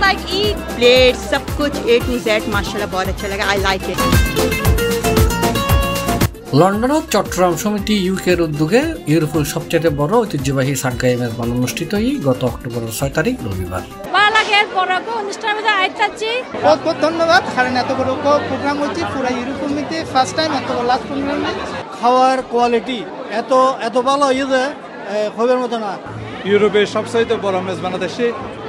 like Eid? Plate सब कुछ ए to Z माशाल्लाह बहुत अच्छा लगा आई लाइक इट লন্ডনত চট্টগ্রাম সমিতি ইউকের উদ্যোগে ইউরোপের সবচেয়ে বড় ঐতিহ্যবাহী সার্কাই মেজবান অনুষ্ঠিত এই গত অক্টোবরের ছয় তারিখ রবিবার ভালো লাগে বড় অনুষ্ঠানের মধ্যে আইতাছি বহুত বহুত ধন্যবাদ কারণ এত বড় প্রোগ্রাম হচ্ছে পুরো ইউরোপমিতে ফার্স্ট টাইম এত বড় লাস্ট প্রোগ্রাম খাওয়ার কোয়ালিটি এত এত ভালো ইয়ে যে খবরের মতো না ইউরোপের সবচাইতে বড় মেজবান দেশে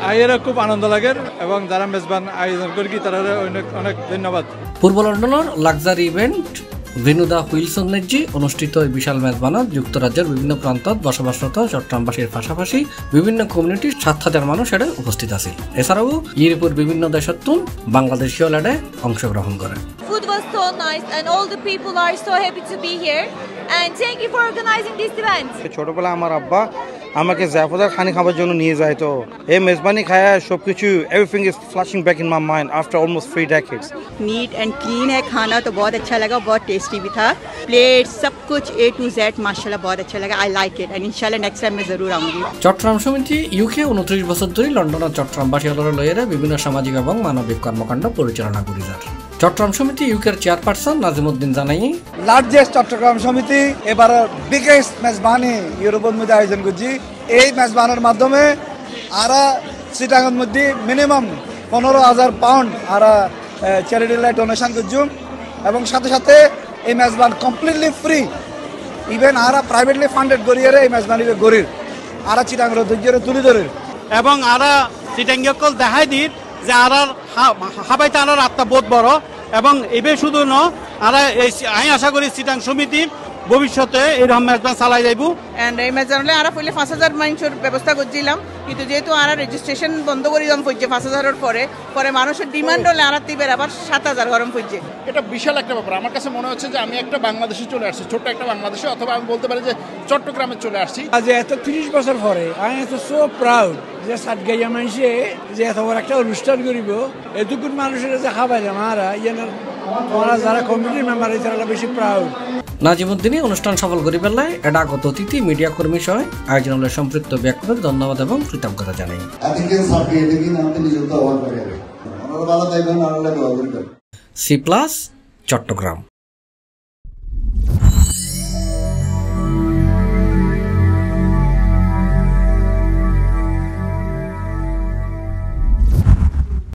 আইয়েরা খুব আনন্দ লাগে এবং যারা মেজবান আয়োজন করি তারা অনেক অনেক ধন্যবাদ পূর্ব লন্ডনের লাক্সারি ইভেন্ট ভিনুদা হুইলসন নেজি অনুষ্ঠিত এই বিশাল মেজবানত যুক্তরাজ্যের বিভিন্ন প্রান্তত বসবাসরত চট্টগ্রামবাসীর পাশাপাশি বিভিন্ন কমিউনিটির সাত হাজার মানুষ এতে উপস্থিত আছিল এছাড়াও ইউরোপের বিভিন্ন দেশত্তুন বাংলাদেশীয় লেডে অংশগ্রহণ করে Food was so nice and all the people are so happy to be here. And thank you for organizing this event. ছোটবেলা আমার আব্বা আমাকে জাফদার খানি খাবার জন্য নিয়ে যায় তো এই মেজবানি খায়া সব কিছু everything is flashing back in my mind after almost three decades neat and clean है खाना तो बहुत अच्छा लगा बहुत टेस्टी भी था प्लेट सब कुछ ए टू जेड माशाल्लाह बहुत अच्छा लगा आई लाइक इट एंड इंशाल्लाह नेक्स्ट टाइम मैं ज़रूर आऊँगी চট্টগ্রাম সমিতি ইউকে উনত্রিশ বছর ধরে লন্ডনের চট্টগ্রামবাসী হলরে লইয়েরা বিভিন্ন সামাজিক এবং মানবিক কর্মকাণ্ড পরিচালনা করি যার চট্টগ্রাম সমিতি ইউকের চেয়ারপারসন নাজিমুদ্দিন জানাই লার্জেস্ট চট্টগ্রাম সমিতি এবার বিগেস্ট মেজবানি ইউরোপের মধ্যে আয়োজন করছি। এই মেজবানের মাধ্যমে আরা সিটাঙ্গের মধ্যে মিনিমাম পনেরো হাজার পাউন্ড আরা চ্যারিটি লাই ডোনেশন করছুম এবং সাথে সাথে এই মেজবান কমপ্লিটলি ফ্রি ইভেন আরা প্রাইভেটলি ফান্ডেড করিয়ে এই মেজবানি গরির আরা চিটাঙ্গের ধৈর্য তুলি ধরে এবং আরা চিটাঙ্গকল দেখাই দিত যে আর আরার হাবাইতে আর আত্মা বোধ বড় এবং এবে শুধু ন, আর আমি আশা করি চিটাং সমিতি ভবিষ্যতে এই রকম মেজবান চালাই যাইব। এন্ড এই মেজারলে আরা পইলে পাঁচ হাজার মাংসর ব্যবস্থা করছিলাম। কিন্তু যেহেতু আরা রেজিস্ট্রেশন বন্ধ করে দিলাম পড়ছে পাঁচ হাজারের পরে পরে মানুষের ডিমান্ড হলে আরা তিবের আবার সাত হাজার গরম পড়ছে এটা বিশাল একটা ব্যাপার। আমার কাছে মনে হচ্ছে যে আমি একটা বাংলাদেশে চলে আসছি ছোট্ট একটা বাংলাদেশে অথবা আমি বলতে পারি যে চট্টগ্রামে চলে আসছি। আজ এত তিরিশ বছর পরে আমি এত সো প্রাউড যে সাতগাইয়া মানুষে যে এত বড় একটা অনুষ্ঠান করিব। এতটুকুন মানুষের যে খাবার মারা ইয়ানোর ওরা যারা কমিটির মেম্বার তারা বেশি প্রাউড নাজিমুদ্দিনই অনুষ্ঠান সফল করি বেলায় ডাকত অতিথি মিডিয়া কর্মী সহ হলে সম্পৃক্ত ব্যক্তিদের ধন্যবাদ এবং কৃতজ্ঞতা জানাই। C plus Chattogram.